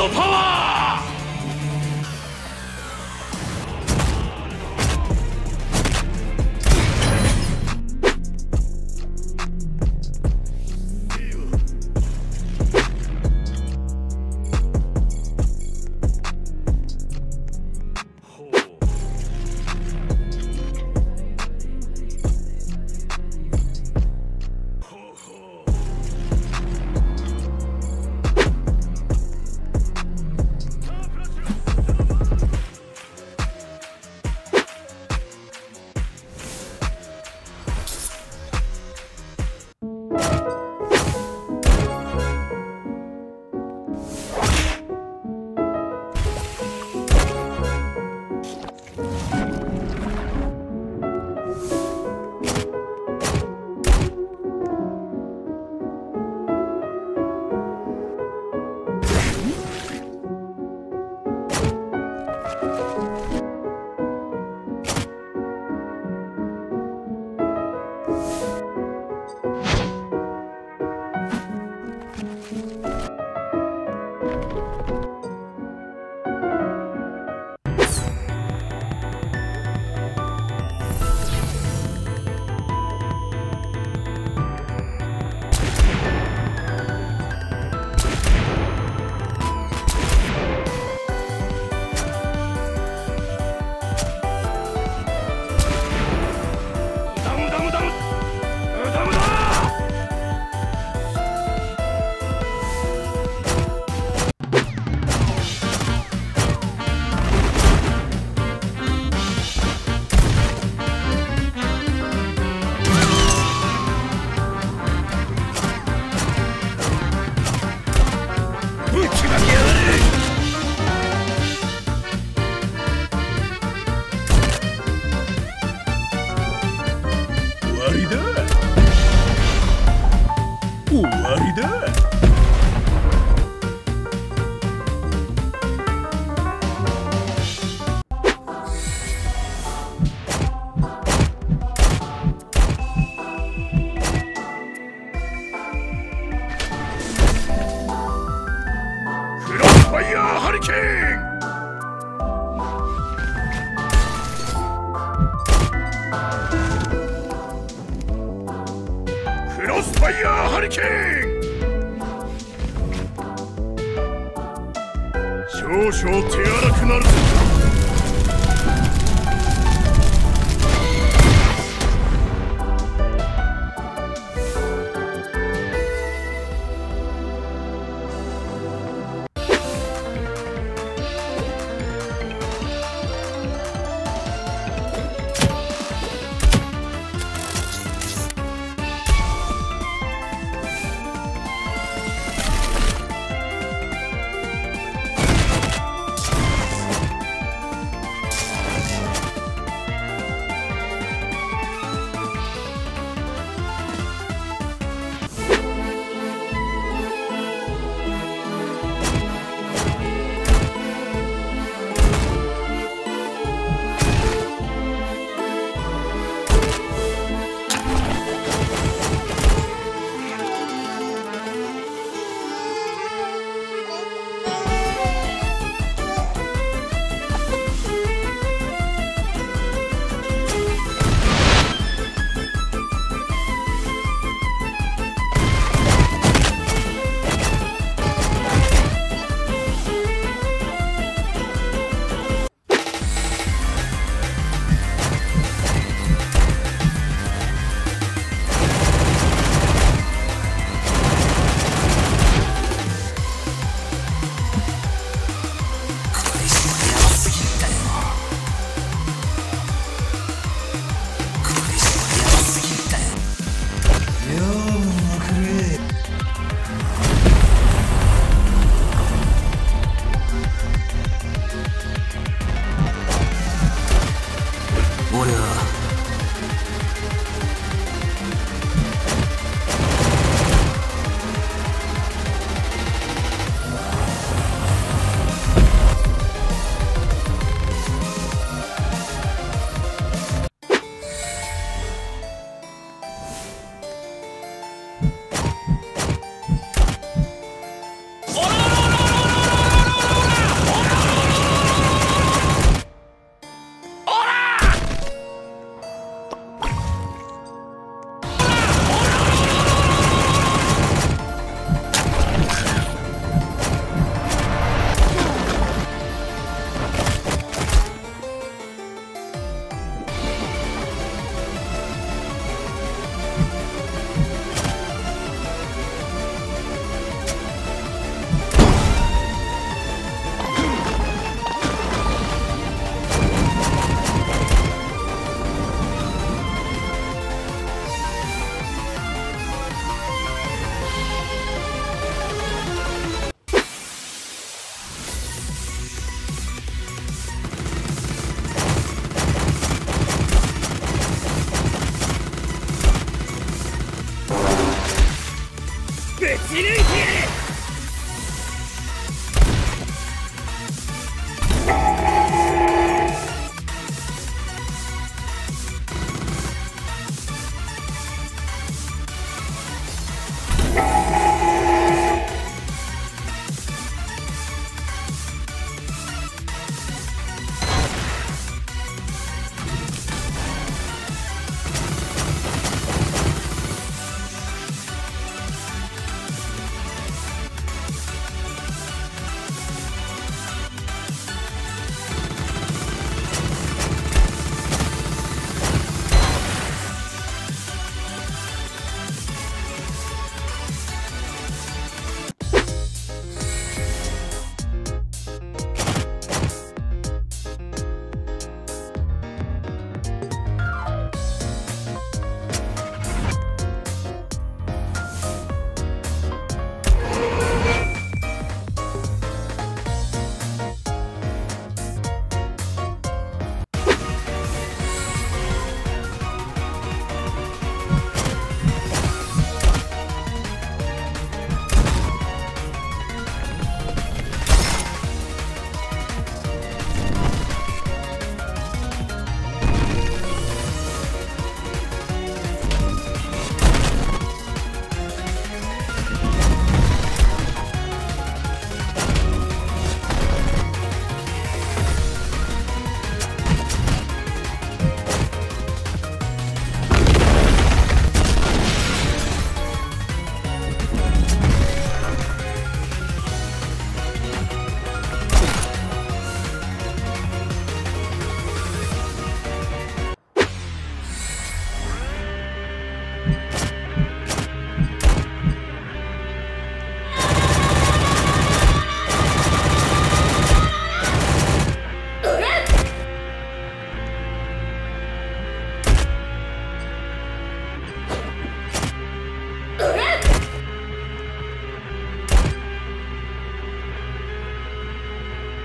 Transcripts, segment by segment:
走炮啊！ハリケーン少々手荒くなる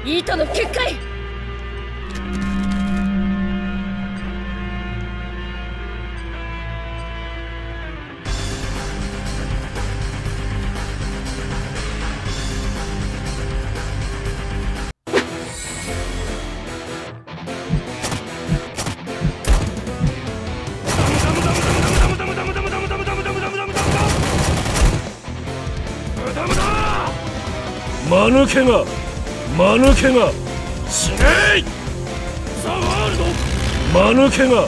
糸の結界。間抜けが。間抜けが死ねい。ザ・ワールド。間抜けが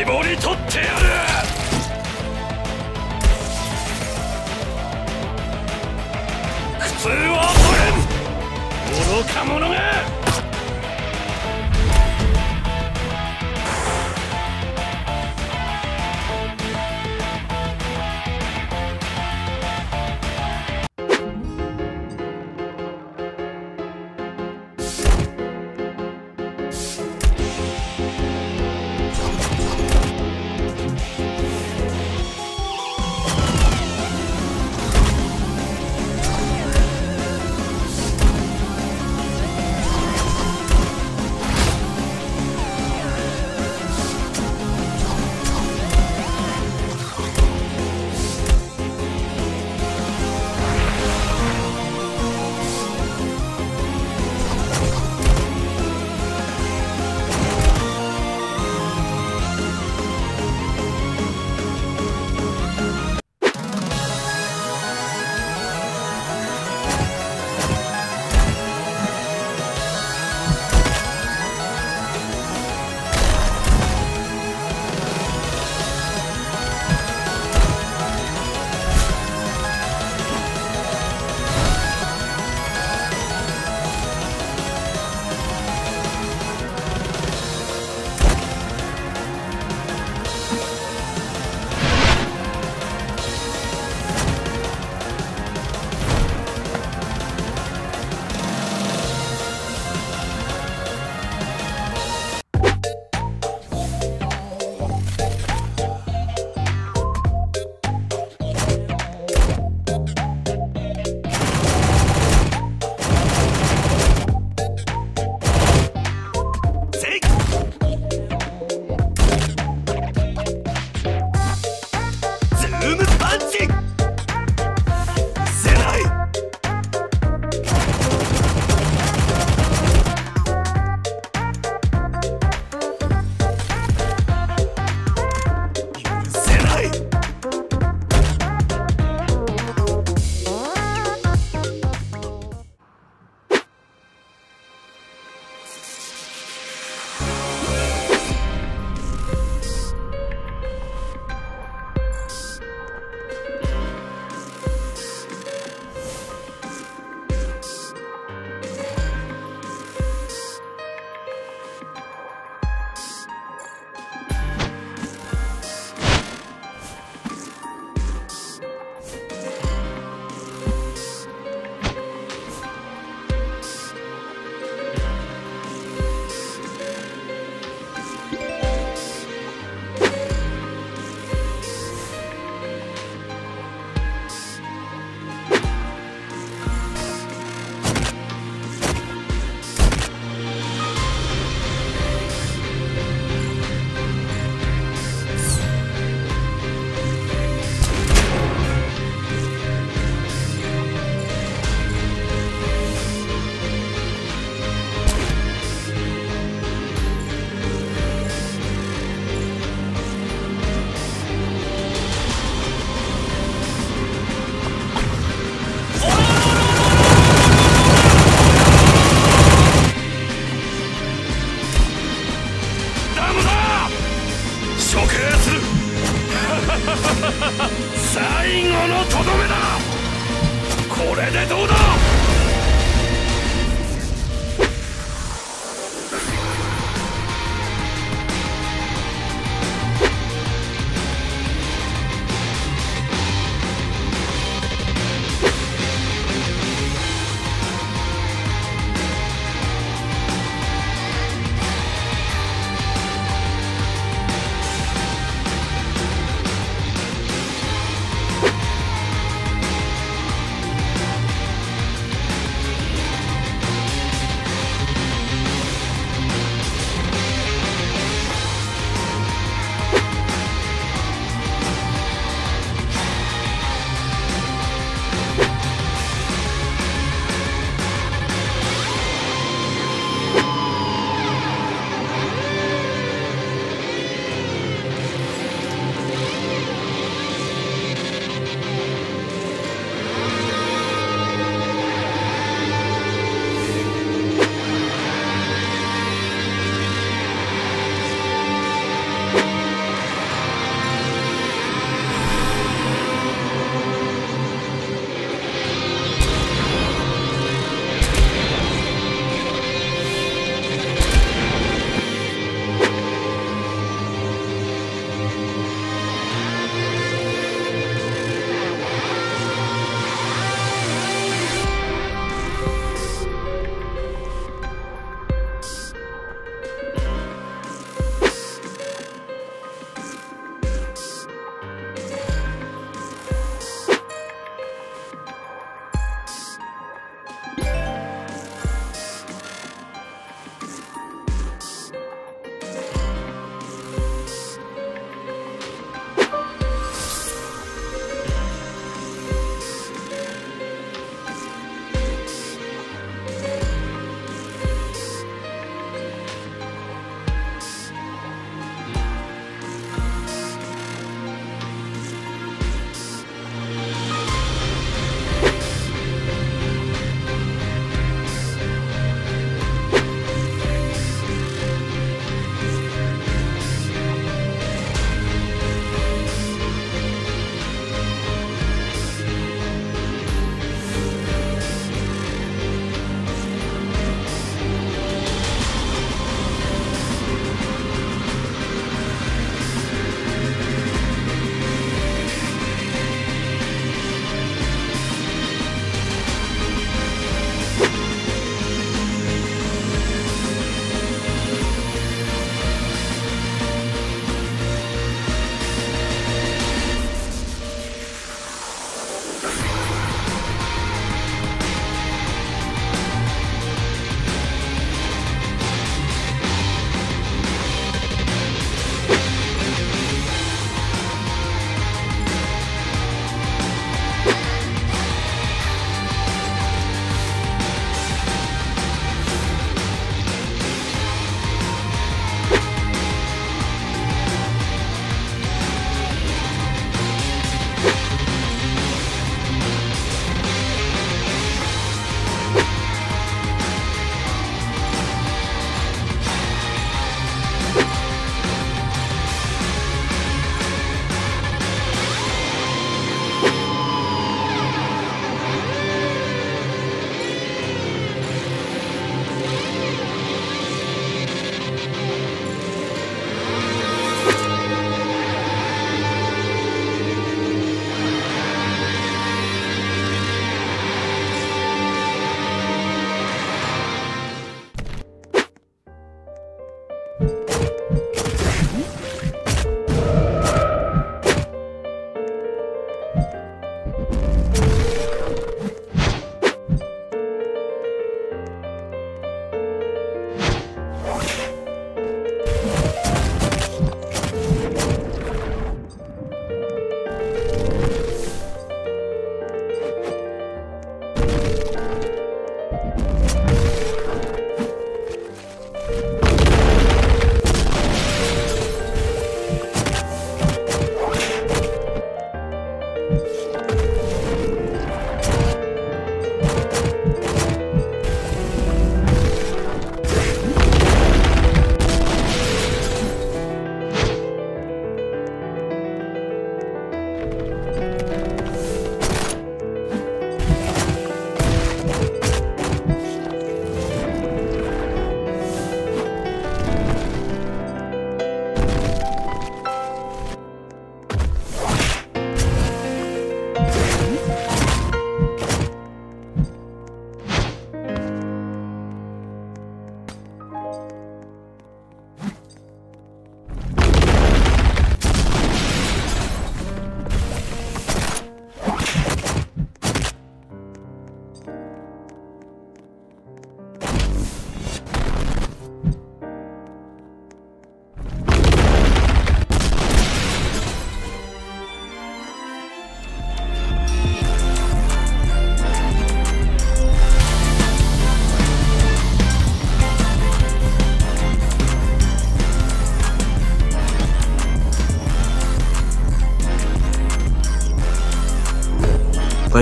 絞り取ってやる。苦痛は取れん。愚か者が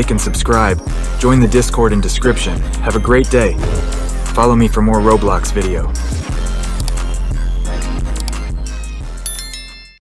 Like and subscribe. Join the Discord in description. Have a great day. Follow me for more Roblox video.